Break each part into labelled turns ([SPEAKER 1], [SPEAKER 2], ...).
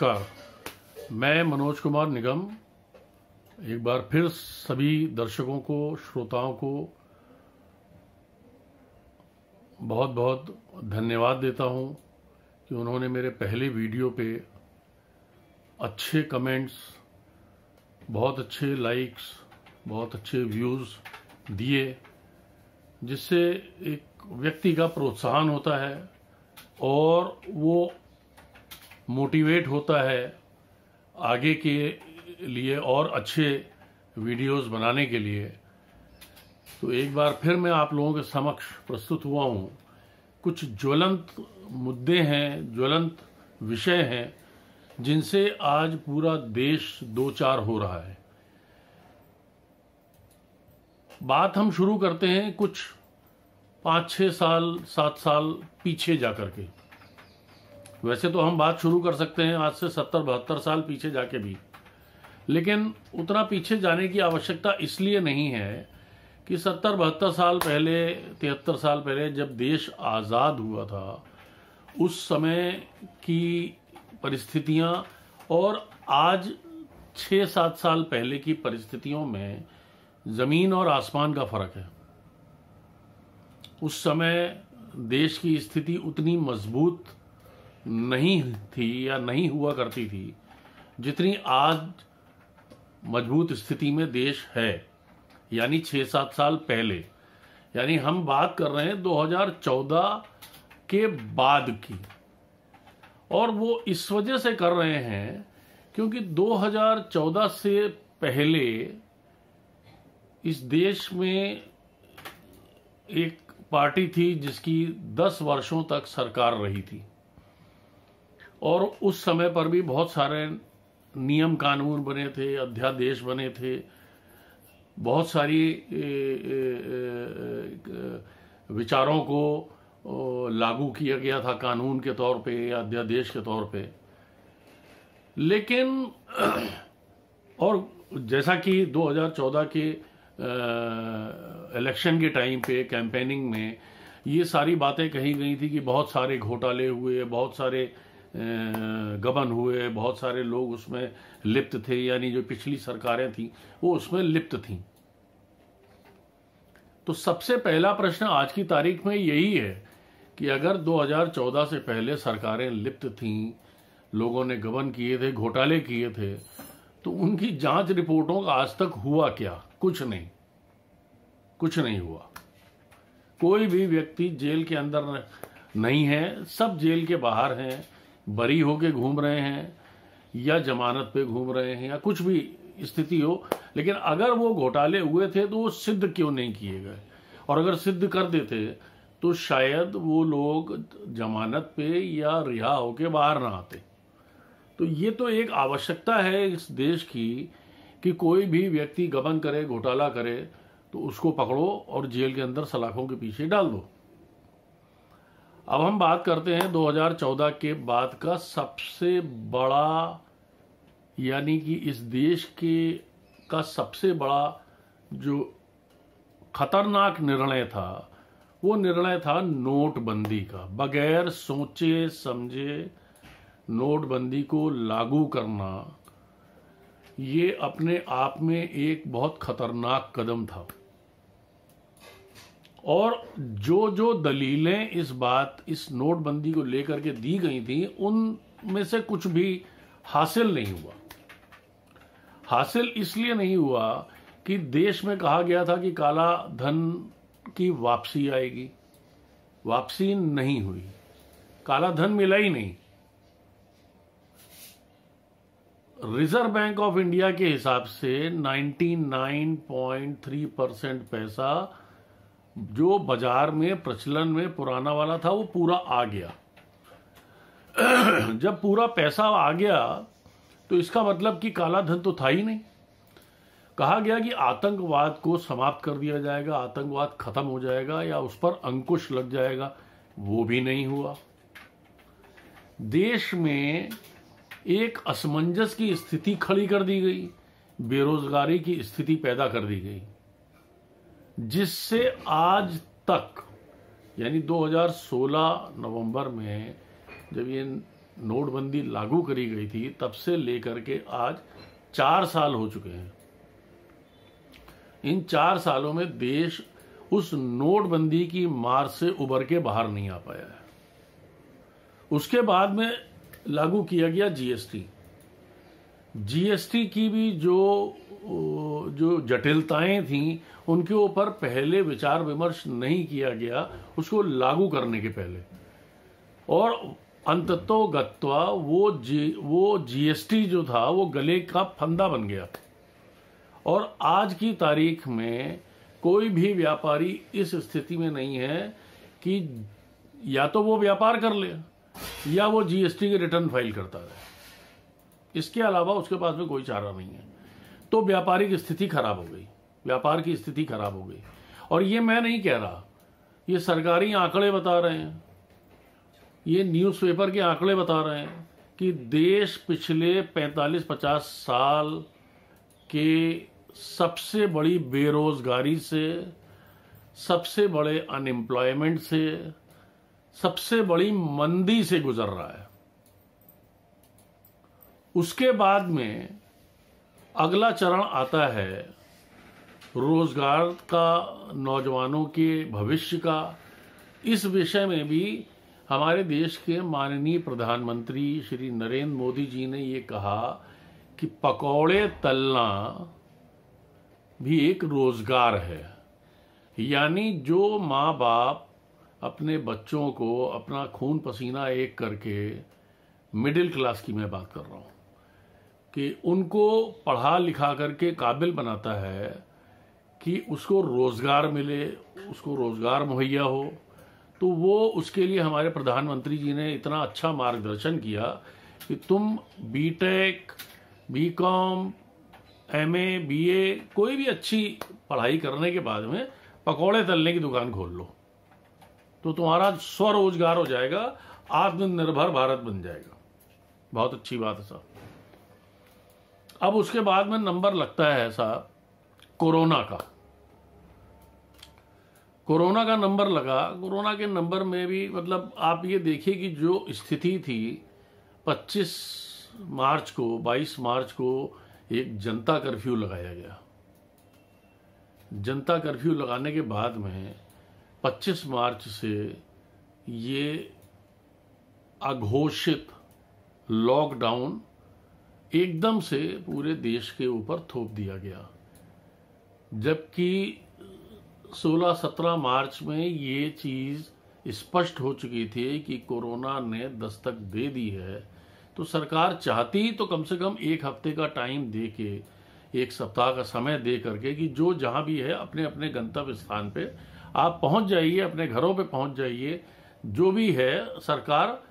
[SPEAKER 1] नमस्कार। मैं मनोज कुमार निगम। एक बार फिर सभी दर्शकों को, श्रोताओं को बहुत बहुत धन्यवाद देता हूँ कि उन्होंने मेरे पहले वीडियो पे अच्छे कमेंट्स बहुत अच्छे लाइक्स बहुत अच्छे व्यूज़ दिए, जिससे एक व्यक्ति का प्रोत्साहन होता है और वो मोटिवेट होता है आगे के लिए और अच्छे वीडियोस बनाने के लिए। तो एक बार फिर मैं आप लोगों के समक्ष प्रस्तुत हुआ हूँ। कुछ ज्वलंत मुद्दे हैं, ज्वलंत विषय हैं, जिनसे आज पूरा देश दो चार हो रहा है। बात हम शुरू करते हैं कुछ पाँच छः साल, सात साल पीछे जाकर के। वैसे तो हम बात शुरू कर सकते हैं आज से सत्तर, बहत्तर साल पीछे जाके भी। लेकिन उतना पीछे जाने की आवश्यकता इसलिए नहीं है कि सत्तर, बहत्तर साल पहले, तिहत्तर साल पहले जब देश आज़ाद हुआ था, उस समय की परिस्थितियाँ और आज छः सात साल पहले की परिस्थितियों में ज़मीन और आसमान का फ़र्क है। उस समय देश की स्थिति उतनी मज़बूत नहीं थी या नहीं हुआ करती थी, जितनी आज मज़बूत स्थिति में देश है, यानी छह सात साल पहले, यानी हम बात कर रहे हैं 2014 के बाद की। और वो इस वजह से कर रहे हैं क्योंकि 2014 से पहले इस देश में एक पार्टी थी जिसकी 10 वर्षों तक सरकार रही थी। और उस समय पर भी बहुत सारे नियम कानून बने थे, अध्यादेश बने थे। बहुत सारी विचारों को लागू किया गया था कानून के तौर पे या अध्यादेश के तौर पे। लेकिन, और जैसा कि 2014 के इलेक्शन के टाइम पे, कैंपेनिंग में, ये सारी बातें कही गई थी कि बहुत सारे घोटाले हुए, बहुत सारे गबन हुए, बहुत सारे लोग उसमें लिप्त थे, यानी जो पिछली सरकारें थी, वो उसमें लिप्त थी। तो सबसे पहला प्रश्न आज की तारीख में यही है कि अगर 2014 से पहले सरकारें लिप्त थीं, लोगों ने गबन किए थे, घोटाले किए थे तो उनकी जाँच रिपोर्टों का आज तक हुआ क्या? कुछ नहीं। कुछ नहीं हुआ। कोई भी व्यक्ति जेल के अंदर नहीं है, सब जेल के बाहर हैं। बरी होके घूम रहे हैं, या जमानत पे घूम रहे हैं, या कुछ भी स्थिति हो, लेकिन अगर वो घोटाले हुए थे तो वो सिद्ध क्यों नहीं किए गए? और अगर सिद्ध कर देते तो शायद वो लोग जमानत पे या रिहा होके बाहर ना आते। तो ये तो एक आवश्यकता है इस देश की, कि कोई भी व्यक्ति गबन करे, घोटाला करे तो उसको पकड़ो और जेल के अंदर सलाखों के पीछे डाल दो। अब हम बात करते हैं 2014 के बाद का सबसे बड़ा, यानी कि इस देश के, का सबसे बड़ा जो खतरनाक निर्णय था, वो निर्णय था नोटबंदी का। बगैर सोचे, समझे नोटबंदी को लागू करना, ये अपने आप में एक बहुत खतरनाक कदम था। और जो जो दलीलें इस बात, इस नोटबंदी को लेकर के दी गई थी, उनमें से कुछ भी हासिल नहीं हुआ। हासिल इसलिए नहीं हुआ कि देश में कहा गया था कि काला धन की वापसी आएगी। वापसी नहीं हुई। काला धन मिला ही नहीं। रिज़र्व बैंक ऑफ़ इंडिया के हिसाब से 99.3 परसेंट पैसा जो बाज़ार में प्रचलन में पुराना वाला था, वो पूरा आ गया। जब पूरा पैसा आ गया तो इसका मतलब कि काला धन तो था ही नहीं। कहा गया कि आतंकवाद को समाप्त कर दिया जाएगा, आतंकवाद खत्म हो जाएगा या उस पर अंकुश लग जाएगा, वो भी नहीं हुआ। देश में एक असमंजस की स्थिति खड़ी कर दी गई, बेरोजगारी की स्थिति पैदा कर दी गई। जिससे आज तक, यानी 2016 नवंबर में जब ये नोटबंदी लागू करी गई थी, तब से लेकर के आज चार साल हो चुके हैं। इन चार सालों में देश उस नोटबंदी की मार से उबर के बाहर नहीं आ पाया है। उसके बाद में लागू किया गया जीएसटी। जीएसटी की भी जो जो जटिलताएँ थी, उनके ऊपर पहले विचार विमर्श नहीं किया गया, उसको लागू करने के पहले। और अंततो गत्वा वो जी, वो जीएसटी जो था, वो गले का फंदा बन गया। और आज की तारीख में कोई भी व्यापारी इस स्थिति में नहीं है कि या तो वो व्यापार कर ले, या वो जीएसटी के रिटर्न फ़ाइल करता है इसके अलावा उसके पास में कोई चारा नहीं है। तो व्यापारिक स्थिति खराब हो गई। व्यापार की स्थिति खराब हो गई। और ये मैं नहीं कह रहा। ये सरकारी आंकड़े बता रहे हैं। ये न्यूज़पेपर के आंकड़े बता रहे हैं कि देश पिछले 45-50 साल के सबसे बड़ी बेरोजगारी से, सबसे बड़े अनएम्प्लॉयमेंट से, सबसे बड़ी मंदी से गुजर रहा है। उसके बाद में अगला चरण आता है रोज़गार का, नौजवानों के भविष्य का। इस विषय में भी हमारे देश के माननीय प्रधानमंत्री श्री नरेंद्र मोदी जी ने ये कहा कि पकौड़े तलना भी एक रोज़गार है। यानी जो माँ बाप अपने बच्चों को अपना खून पसीना एक करके मिडिल क्लास की मैं बात कर रहा हूँ। कि उनको पढ़ा लिखा करके काबिल बनाता है कि उसको रोज़गार मिले, उसको रोज़गार मुहैया हो। तो वो उसके लिए हमारे प्रधानमंत्री जी ने इतना अच्छा मार्गदर्शन किया कि तुम B Tech B Com M A B A कोई भी अच्छी पढ़ाई करने के बाद में पकौड़े तलने की दुकान खोल लो। तो तुम्हारा स्वरोजगार हो जाएगा, आत्मनिर्भर भारत बन जाएगा। बहुत अच्छी बात है साहब अब उसके बाद में नंबर लगता है साहब कोरोना का। कोरोना का नंबर लगा। कोरोना के नंबर में भी मतलब आप ये देखिए कि जो स्थिति थी 25 मार्च को 22 मार्च को एक जनता कर्फ्यू लगाया गया। जनता कर्फ्यू लगाने के बाद में 25 मार्च से ये अघोषित लॉकडाउन एकदम से पूरे देश के ऊपर थोप दिया गया। जबकि 16-17 मार्च में ये चीज़ स्पष्ट हो चुकी थी कि कोरोना ने दस्तक दे दी है तो सरकार चाहती तो कम से कम एक हफ़्ते का टाइम दे के, एक सप्ताह का समय दे करके कि जो जहाँ भी है अपने अपने गंतव्य स्थान पे आप पहुँच जाइए, अपने घरों पे पहुँच जाइए। जो भी है सरकार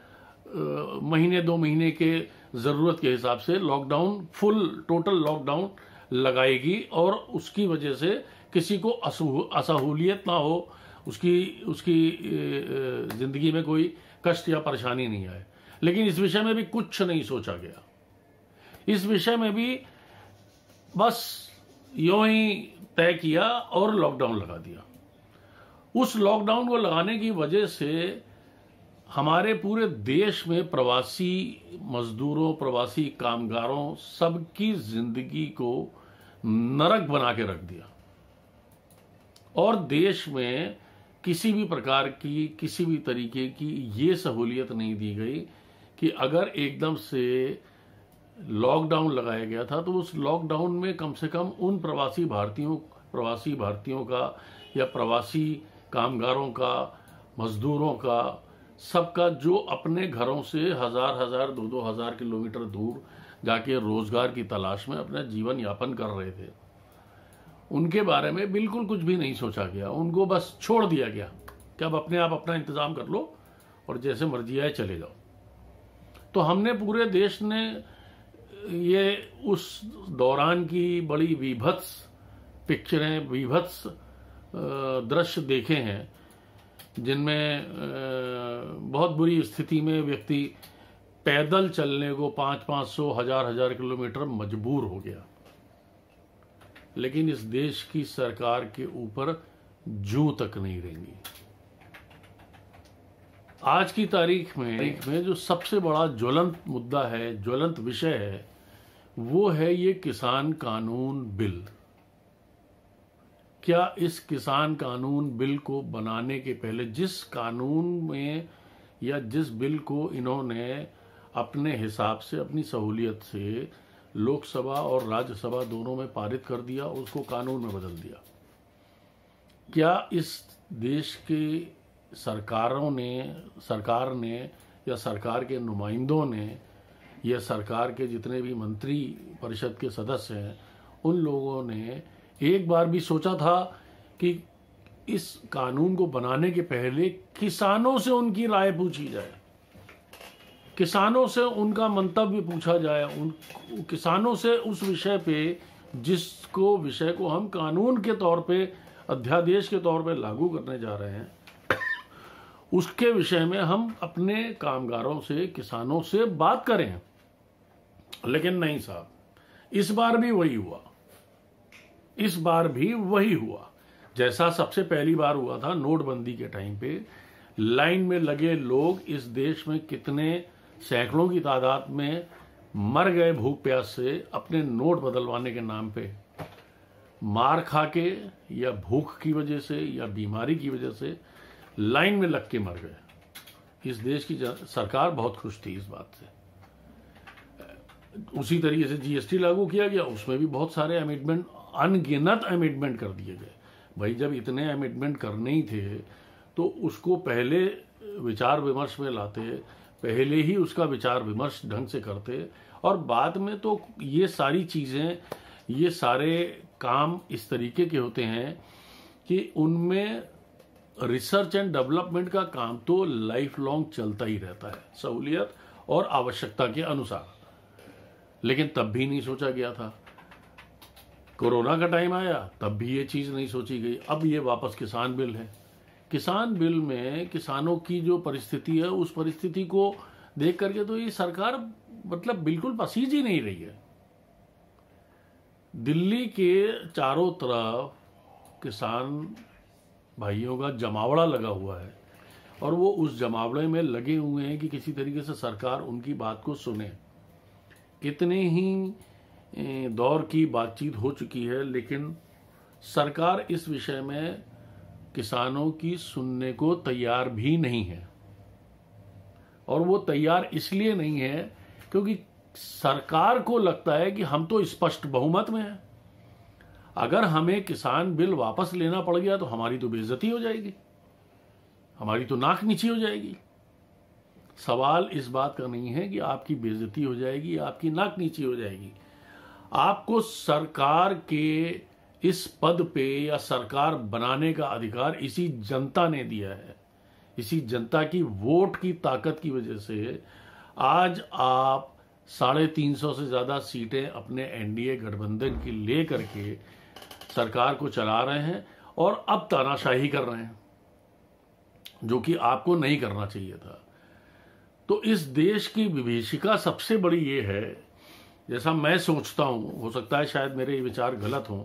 [SPEAKER 1] महीने, दो महीने के ज़रूरत के हिसाब से लॉकडाउन फुल टोटल लॉकडाउन लगाएगी और उसकी वजह से किसी को असहूलियत ना हो, उसकी उसकी ज़िंदगी में कोई कष्ट या परेशानी नहीं आए। लेकिन इस विषय में भी कुछ नहीं सोचा गया। इस विषय में भी बस यो ही तय किया और लॉकडाउन लगा दिया। उस लॉकडाउन को लगाने की वजह से हमारे पूरे देश में प्रवासी मजदूरों, प्रवासी कामगारों सबकी ज़िंदगी को नरक बना के रख दिया। और देश में किसी भी प्रकार की, किसी भी तरीके की ये सहूलियत नहीं दी गई कि अगर एकदम से लॉकडाउन लगाया गया था तो उस लॉकडाउन में कम से कम उन प्रवासी भारतीयों प्रवासी भारतीयों का या प्रवासी कामगारों का, मजदूरों का सबका जो अपने घरों से हज़ार हज़ार, दो दो हज़ार किलोमीटर दूर जाके रोज़गार की तलाश में अपना जीवन यापन कर रहे थे। उनके बारे में बिल्कुल कुछ भी नहीं सोचा गया। उनको बस छोड़ दिया गया कि अब अपने आप अपना इंतज़ाम कर लो और जैसे मर्ज़ी आए चले जाओ। तो हमने पूरे देश ने ये उस दौरान की बड़ी विभत्स पिक्चरें, विभत्स दृश्य देखे हैं जिनमें बहुत बुरी स्थिति में व्यक्ति पैदल चलने को पाँच पाँच सौ हज़ार हज़ार किलोमीटर मजबूर हो गया। लेकिन इस देश की सरकार के ऊपर जू तक नहीं रहेंगी। आज की तारीख में तारीख में जो सबसे बड़ा ज्वलंत मुद्दा है, ज्वलंत विषय है, वो है ये किसान कानून बिल। क्या इस किसान कानून बिल को बनाने के पहले जिस कानून में या जिस बिल को इन्होंने अपने हिसाब से, अपनी सहूलियत से लोकसभा और राज्यसभा दोनों में पारित कर दिया, उसको कानून में बदल दिया? क्या इस देश के सरकारों ने, सरकार ने या सरकार के नुमाइंदों ने या सरकार के जितने भी मंत्री परिषद के सदस्य हैं, उन लोगों ने एक बार भी सोचा था कि इस कानून को बनाने के पहले किसानों से उनकी राय पूछी जाए। किसानों से उनका मंतव्य पूछा जाए, उन, किसानों से उस विषय पे जिसको विषय को हम कानून के तौर पे, अध्यादेश के तौर पे लागू करने जा रहे हैं, उसके विषय में हम अपने कामगारों से, किसानों से बात करें। लेकिन नहीं साहब, इस बार भी वही हुआ। इस बार भी वही हुआ। जैसा सबसे पहली बार हुआ था नोटबंदी के टाइम पे, लाइन में लगे लोग इस देश में कितने सैकड़ों की तादाद में मर गए भूख प्यास से अपने नोट बदलवाने के नाम पे। मार खा के या भूख की वजह से या बीमारी की वजह से लाइन में लग के मर गए। इस देश की सरकार बहुत खुश थी इस बात से। उसी तरीके से जीएसटी लागू किया गया। उसमें भी बहुत सारे अमेंडमेंट अनगिनत अमेंडमेंट कर दिए गए। भाई, जब इतने अमेंडमेंट करने ही थे तो उसको पहले विचार विमर्श में लाते, पहले ही उसका विचार विमर्श ढंग से करते, और बाद में तो ये सारी चीज़ें, ये सारे काम इस तरीके के होते हैं कि उनमें रिसर्च एंड डेवलपमेंट का काम तो लाइफ लॉन्ग चलता ही रहता है, सहूलियत और आवश्यकता के अनुसार। लेकिन तब भी नहीं सोचा गया था। कोरोना का टाइम आया, तब भी ये चीज़ नहीं सोची गई। अब ये वापस किसान बिल है। किसान बिल में किसानों की जो परिस्थिति है, उस परिस्थिति को देख करके तो ये सरकार मतलब बिल्कुल पसीज ही नहीं रही है। दिल्ली के चारों तरफ़ किसान भाइयों का जमावड़ा लगा हुआ है और वो उस जमावड़े में लगे हुए हैं कि किसी तरीके से सरकार उनकी बात को सुने। कितने ही दौर की बातचीत हो चुकी है, लेकिन सरकार इस विषय में किसानों की सुनने को तैयार भी नहीं है। और वो तैयार इसलिए नहीं है क्योंकि सरकार को लगता है कि हम तो स्पष्ट बहुमत में हैं। अगर हमें किसान बिल वापस लेना पड़ गया तो हमारी तो बेइज्जती हो जाएगी। हमारी तो नाक नीची हो जाएगी। सवाल इस बात का नहीं है कि आपकी बेइज्जती हो जाएगी आपकी नाक नीची हो जाएगी। आपको सरकार के इस पद पे या सरकार बनाने का अधिकार इसी जनता ने दिया है। इसी जनता की वोट की ताकत की वजह से आज आप साढ़े तीन सौ से ज़्यादा सीटें अपने एनडीए गठबंधन की ले करके सरकार को चला रहे हैं और अब तानाशाही कर रहे हैं, जो कि आपको नहीं करना चाहिए था। तो इस देश की विभीषिका सबसे बड़ी ये है जैसा मैं सोचता हूँ, हो सकता है शायद मेरे विचार गलत हों,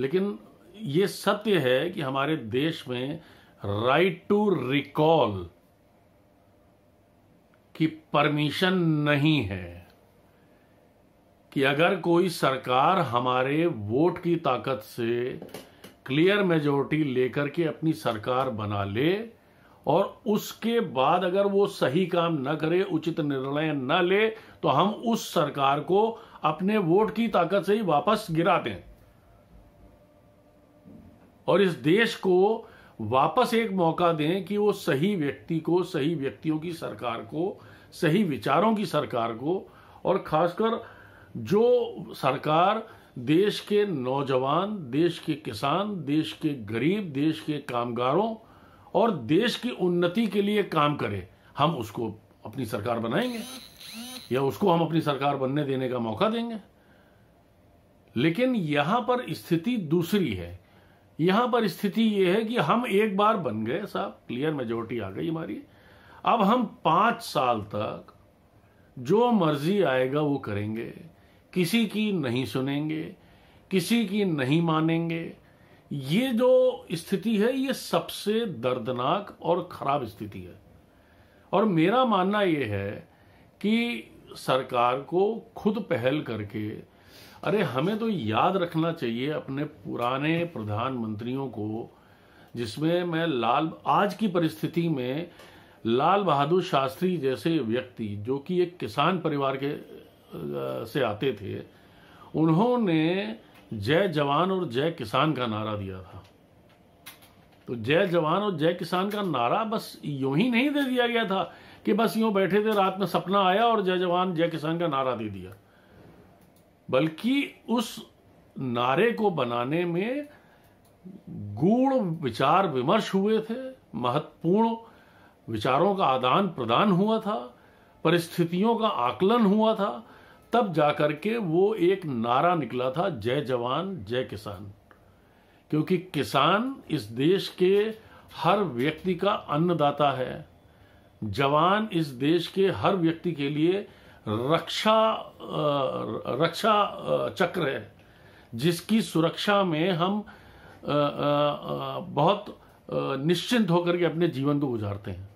[SPEAKER 1] लेकिन ये सत्य है कि हमारे देश में राइट टू रिकॉल की परमिशन नहीं है कि अगर कोई सरकार हमारे वोट की ताकत से क्लियर मेजोरिटी लेकर के अपनी सरकार बना ले और उसके बाद अगर वो सही काम न करे, उचित निर्णय न ले तो हम उस सरकार को अपने वोट की ताकत से ही वापस गिरा दें और इस देश को वापस एक मौका दें कि वो सही व्यक्ति को, सही व्यक्तियों की सरकार को, सही विचारों की सरकार को, और खासकर जो सरकार देश के नौजवान, देश के किसान, देश के गरीब, देश के कामगारों और देश की उन्नति के लिए काम करे, हम उसको अपनी सरकार बनाएँगे। या उसको हम अपनी सरकार बनने देने का मौका देंगे। लेकिन यहाँ पर स्थिति दूसरी है। यहाँ पर स्थिति यह है कि हम एक बार बन गए साहब क्लियर मेजोरिटी आ गई हमारी। अब हम पाँच साल तक जो मर्ज़ी आएगा वो करेंगे। किसी की नहीं सुनेंगे, किसी की नहीं मानेंगे। ये जो स्थिति है, ये सबसे दर्दनाक और खराब स्थिति है। और मेरा मानना यह है कि सरकार को खुद पहल करके, अरे हमें तो याद रखना चाहिए अपने पुराने प्रधानमंत्रियों को, जिसमें मैं लाल, आज की परिस्थिति में लाल बहादुर शास्त्री जैसे व्यक्ति, जो कि एक किसान परिवार के से आते थे, उन्होंने जय जवान और जय किसान का नारा दिया था। तो जय जवान और जय किसान का नारा बस यूँ ही नहीं दे दिया गया था। कि बस यूँ बैठे थे, रात में सपना आया और जय जवान, जय किसान का नारा दे दिया। बल्कि उस नारे को बनाने में गूढ़ विचार विमर्श हुए थे, महत्वपूर्ण विचारों का आदान प्रदान हुआ था, परिस्थितियों का आकलन हुआ था, तब जाकर के वो एक नारा निकला था, जय जवान, जय किसान। क्योंकि किसान इस देश के हर व्यक्ति का अन्नदाता है। जवान इस देश के हर व्यक्ति के लिए रक्षा रक्षा चक्र है, जिसकी सुरक्षा में हम बहुत निश्चिंत होकर के अपने जीवन को गुजारते हैं।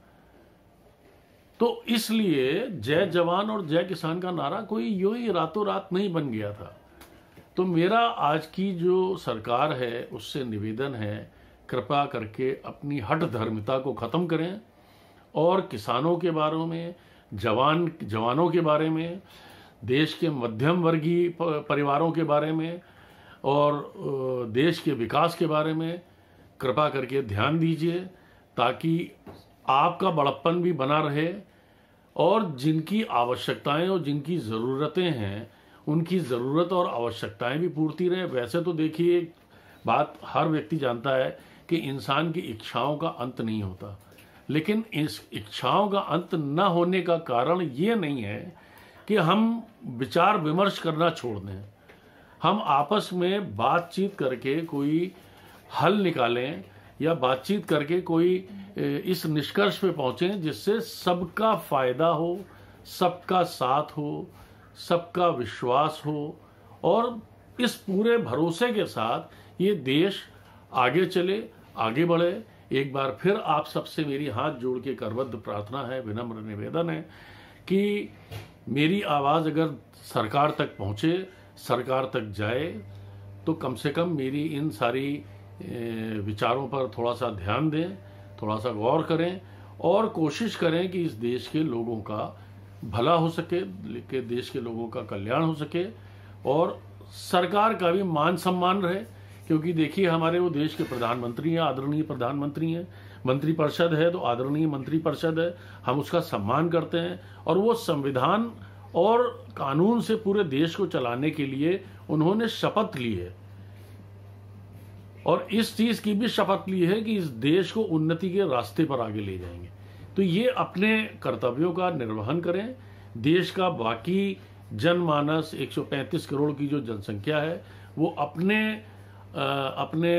[SPEAKER 1] तो इसलिए जय जवान और जय किसान का नारा कोई यो ही रातों रात नहीं बन गया था। तो मेरा आज की जो सरकार है, उससे निवेदन है, कृपा करके अपनी हट धर्मिता को खत्म करें। और किसानों के बारे में, जवान, जवानों के बारे में, देश के मध्यम वर्गीय परिवारों के बारे में और देश के विकास के बारे में कृपा करके ध्यान दीजिए ताकि आपका बड़प्पन भी बना रहे और जिनकी आवश्यकताएँ और जिनकी ज़रूरतें हैं, उनकी ज़रूरत और आवश्यकताएँ भी पूर्ति रहे। वैसे तो देखिए बात हर व्यक्ति जानता है कि इंसान की इच्छाओं का अंत नहीं होता। लेकिन इस इच्छाओं का अंत न होने का कारण ये नहीं है कि हम विचार विमर्श करना छोड़ दें। हम आपस में बातचीत करके कोई हल निकालें या बातचीत करके कोई इस निष्कर्ष पे पहुँचे जिससे सबका फ़ायदा हो, सबका साथ हो, सबका विश्वास हो और इस पूरे भरोसे के साथ ये देश आगे चले, आगे बढ़े एक बार फिर आप सबसे मेरी हाथ जोड़ के करबद्ध प्रार्थना है, विनम्र निवेदन है कि मेरी आवाज़ अगर सरकार तक पहुँचे, सरकार तक जाए तो कम से कम मेरी इन सारी विचारों पर थोड़ा सा ध्यान दें, थोड़ा सा गौर करें और कोशिश करें कि इस देश के लोगों का भला हो सके, के देश के लोगों का कल्याण हो सके और सरकार का भी मान सम्मान रहे। क्योंकि देखिए, हमारे वो देश के प्रधानमंत्री हैं, आदरणीय प्रधानमंत्री हैं। मंत्री परिषद है तो आदरणीय मंत्री परिषद है। हम उसका सम्मान करते हैं। और वो संविधान और कानून से पूरे देश को चलाने के लिए उन्होंने शपथ ली है। और इस चीज़ की भी शपथ ली है कि इस देश को उन्नति के रास्ते पर आगे ले जाएँगे। तो ये अपने कर्तव्यों का निर्वहन करें। देश का बाकी जनमानस 135 करोड़ की जो जनसंख्या है, वो अपने अपने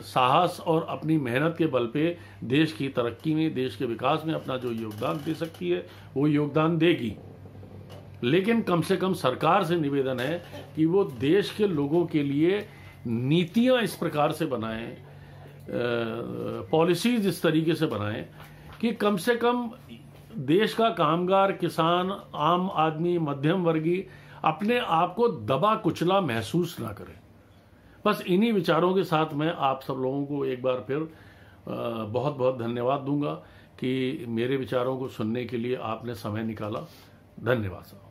[SPEAKER 1] साहस और अपनी मेहनत के बल पे देश की तरक्की में, देश के विकास में अपना जो योगदान दे सकती है, वो योगदान देगी। लेकिन कम से कम सरकार से निवेदन है कि वो देश के लोगों के लिए नीतियाँ इस प्रकार से बनाएँ पॉलिसीज़ इस तरीके से बनाएँ कि कम से कम देश का कामगार, किसान, आम आदमी, मध्यम वर्गीय अपने आप को दबा कुचला महसूस ना करें। बस इन्हीं विचारों के साथ मैं आप सब लोगों को एक बार फिर बहुत बहुत धन्यवाद दूँगा कि मेरे विचारों को सुनने के लिए आपने समय निकाला। धन्यवाद साहब